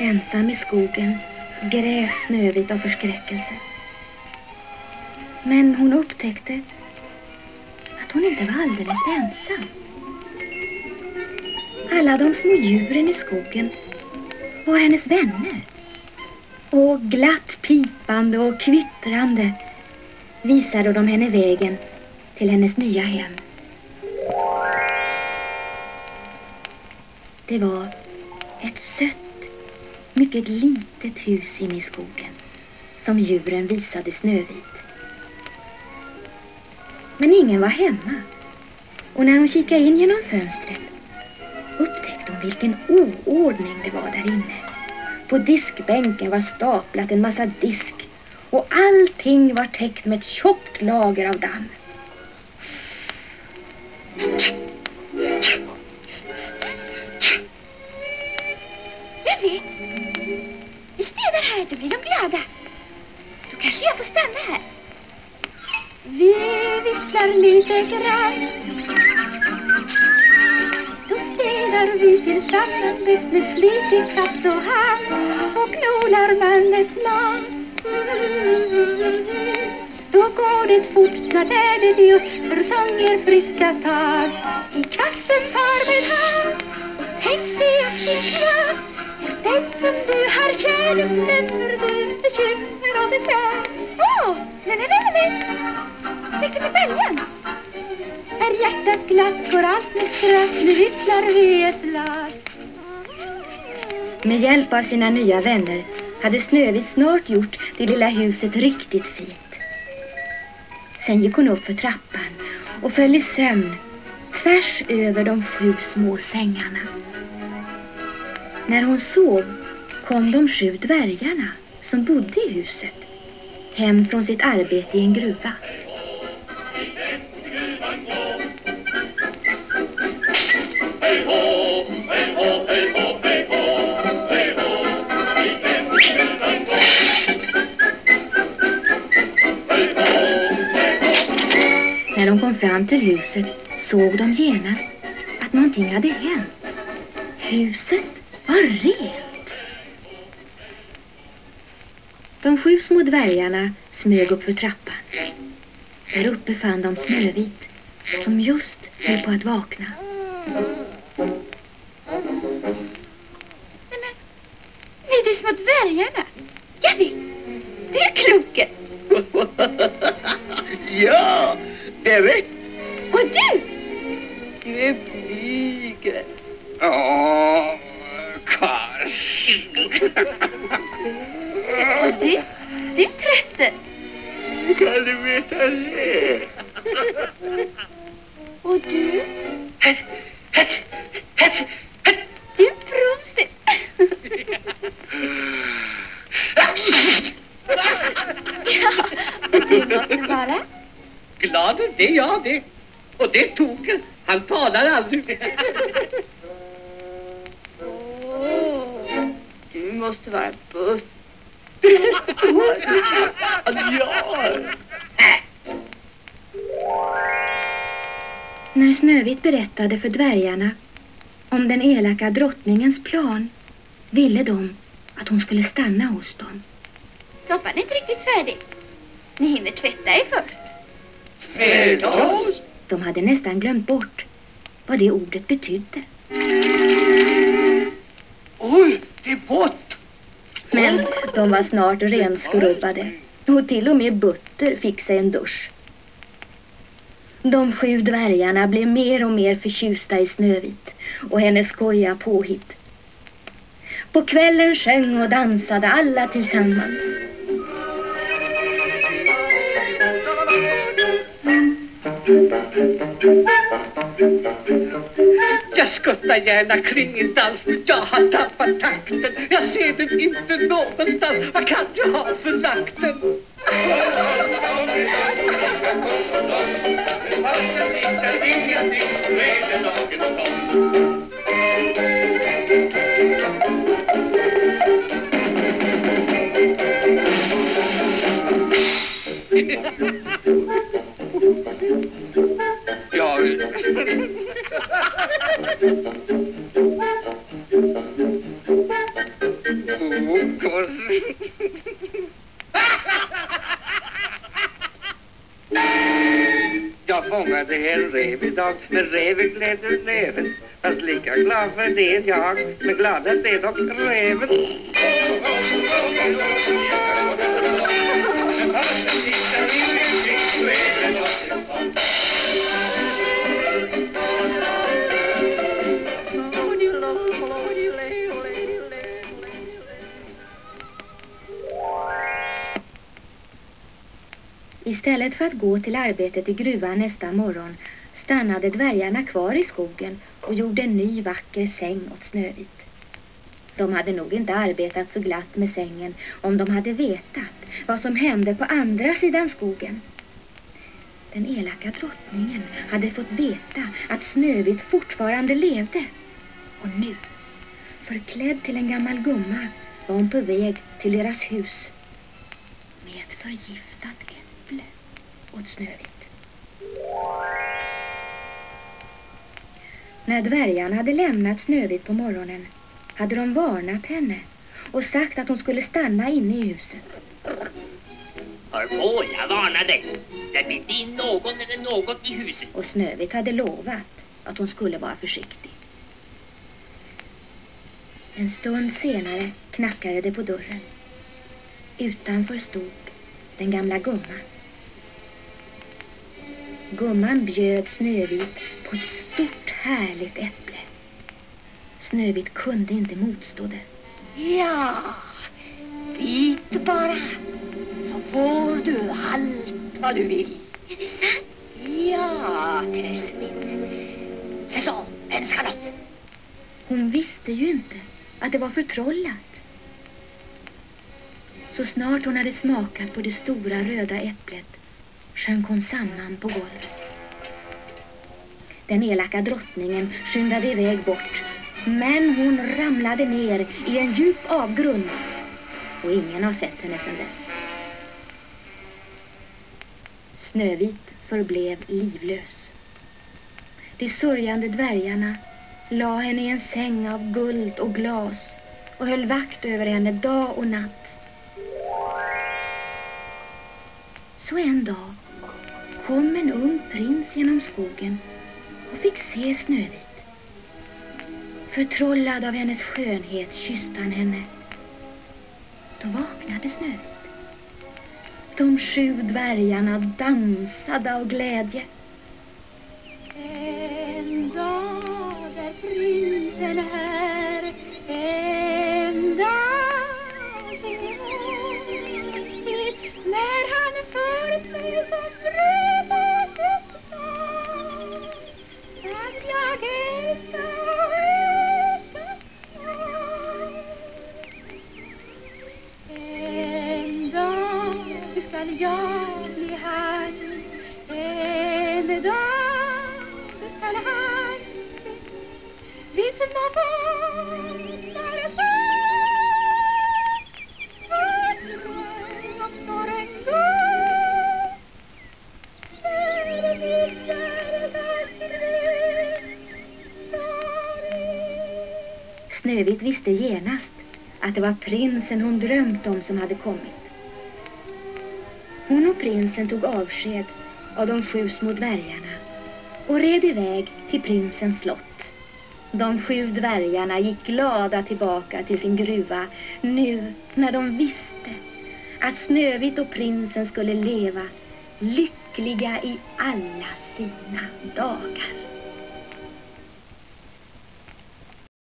Ensam i skogen grät Snövit av förskräckelse. Men hon upptäckte att hon inte var alldeles ensam. Alla de små djuren i skogen var hennes vänner. Och glatt pipande och kvittrande visade de henne vägen till hennes nya hem. Det var mycket litet hus inne i skogen som djuren visade Snövit. Men ingen var hemma. Och när hon kikade in genom fönstret upptäckte hon vilken oordning det var där inne. På diskbänken var staplat en massa disk och allting var täckt med ett tjockt lager av damm. Jenny! Vi städar här, då blir de glada. Då kanske jag får stanna här. Vi visslar lite grann. Då städar vi tillsammans med flitig katt och hand och knolar man ett namn. Då går det fort, snart är det just för sånger friska tag. I kassen far med hand. Du har kär, lämnar du bekymmer och besvär. Åh, nej, nej, nej, nej. Tänk är bälgen. Är hjärtat glatt går allt med skratt, nu visslar vi ett lag. Med hjälp av sina nya vänner hade Snövit snart gjort det lilla huset riktigt fint. Sen gick hon upp för trappan och föll i sömn tvärs över de sju små sängarna. När hon sov kom de sju dvärgarna som bodde i huset hem från sitt arbete i en gruva. När de kom fram till huset såg de genast att någonting hade hänt. Huset var rent. De sju små dvärgarna smög upp för trappan. Där uppe fann de Snövit som just höll på att vakna. Men, ni är de små dvärgarna. Ja, det är klokt! Det tog Han talar aldrig. Du måste vara ja. När Snövit berättade för dvärgarna om den elaka drottningens plan ville de att hon skulle stanna hos dem. Soppan är inte riktigt färdig. Ni hinner tvätta er först. Förlåt. De hade nästan glömt bort vad det ordet betydde. Oj, det är bort. Men de var snart renskrubbade och till och med Butter fick sig en dusch. De sju dvärgarna blev mer och mer förtjusta i Snövit och hennes skoja påhitt. På kvällen sjöng och dansade alla tillsammans. Jag skuttar gärna kring i dans. Jag har tappat takten. Jag ser den inte någonstans. Vad kan jag ha för nakten? Jag fångade en rev idag men reven gled ur näven. Fast lika glad för det jag, men gladast är dock reven. Istället för att gå till arbetet i gruvan nästa morgon stannade dvärgarna kvar i skogen och gjorde en ny vacker säng åt Snövit. De hade nog inte arbetat så glatt med sängen om de hade vetat vad som hände på andra sidan skogen. Den elaka drottningen hade fått veta att Snövit fortfarande levde. Och nu, förklädd till en gammal gumma, var hon på väg till deras hus med ett förgiftat äpple åt Snövit. När dvärgarna hade lämnat Snövit på morgonen hade de varnat henne och sagt att hon skulle stanna inne i huset. Hör på, jag varnar dig. Det blir inte in någon eller något i huset. Och Snövit hade lovat att hon skulle vara försiktig. En stund senare knackade det på dörren. Utanför stod den gamla gumman. Gumman bjöd Snövit på ett stort härligt äpple. Snövit kunde inte motstå det. Ja, bit bara så får du allt vad du vill. Är det sant? Ja, Träsmitt. Se så, en skalott. Hon visste ju inte att det var förtrollat. Så snart hon hade smakat på det stora röda äpplet sjönk hon samman på golvet. Den elaka drottningen skyndade iväg bort men hon ramlade ner i en djup avgrund och ingen har sett henne sedan dess. Snövit förblev livlös. De sörjande dvärgarna la henne i en säng av guld och glas och höll vakt över henne dag och natt. Så en dag kom en ung prins genom skogen och fick se Snövit. Förtrollad av hennes skönhet kysste han henne. Då vaknade Snövit. De sju dvärgarna dansade av glädje. Snövit visste genast att det var prinsen hon drömt om som hade kommit. Hon och prinsen tog avsked av de sju små dvärgarna och red iväg till prinsens slott. De sju dvärgarna gick glada tillbaka till sin gruva nu när de visste att Snövit och prinsen skulle leva lyckliga i alla sina dagar.